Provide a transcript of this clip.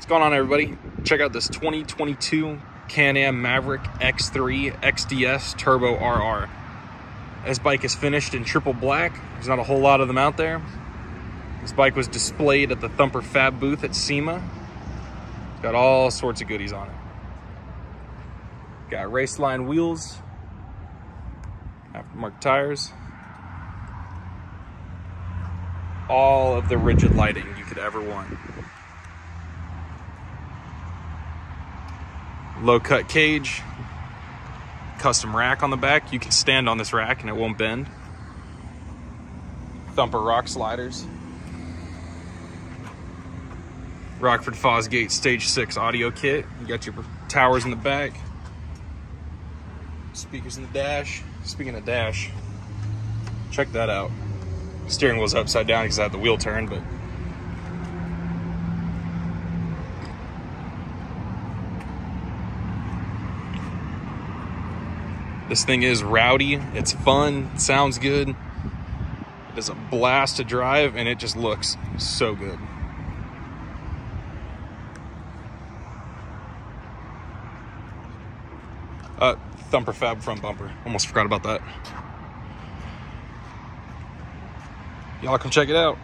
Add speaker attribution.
Speaker 1: What's going on, everybody? Check out this 2022 Can-Am Maverick X3 XDS Turbo RR. This bike is finished in triple black. There's not a whole lot of them out there. This bike was displayed at the Thumper Fab booth at SEMA. It's got all sorts of goodies on it. Got Raceline wheels, aftermarket tires, all of the rigid lighting you could ever want. Low cut cage, custom rack on the back. You can stand on this rack and it won't bend. Thumper rock sliders. Rockford Fosgate Stage 6 audio kit. You got your towers in the back. Speakers in the dash. Speaking of dash, check that out. Steering wheel's upside down because I had the wheel turned, but This thing is rowdy, it's fun, sounds good. It is a blast to drive and it just looks so good. Uh, Thumper Fab front bumper. Almost forgot about that. Y'all come check it out.